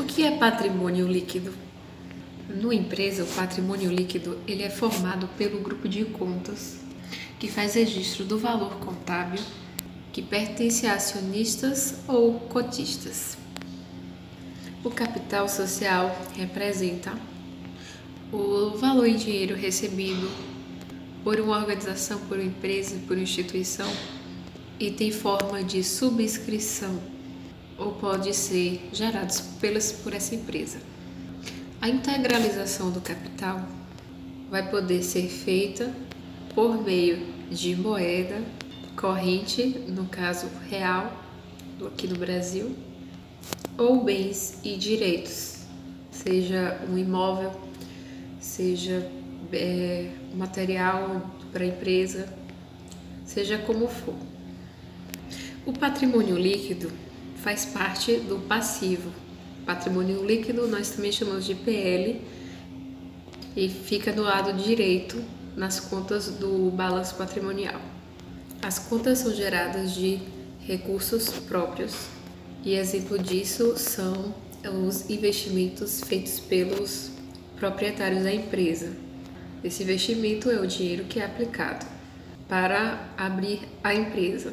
O que é patrimônio líquido? No empresa, o patrimônio líquido ele é formado pelo grupo de contas que faz registro do valor contábil que pertence a acionistas ou cotistas. O capital social representa o valor em dinheiro recebido por uma organização, por uma empresa, por uma instituição e tem forma de subscrição ou pode ser gerados pelas, por essa empresa. A integralização do capital vai poder ser feita por meio de moeda corrente, no caso real, aqui no Brasil, ou bens e direitos, seja um imóvel, seja é, material para a empresa, seja como for. O patrimônio líquido faz parte do passivo. Patrimônio líquido nós também chamamos de PL e fica do lado direito nas contas do balanço patrimonial. As contas são geradas de recursos próprios e exemplo disso são os investimentos feitos pelos proprietários da empresa. Esse investimento é o dinheiro que é aplicado para abrir a empresa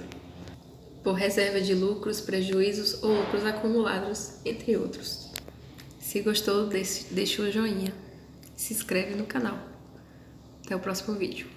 por reserva de lucros, prejuízos ou lucros acumulados, entre outros. Se gostou, deixe um joinha, se inscreve no canal. Até o próximo vídeo.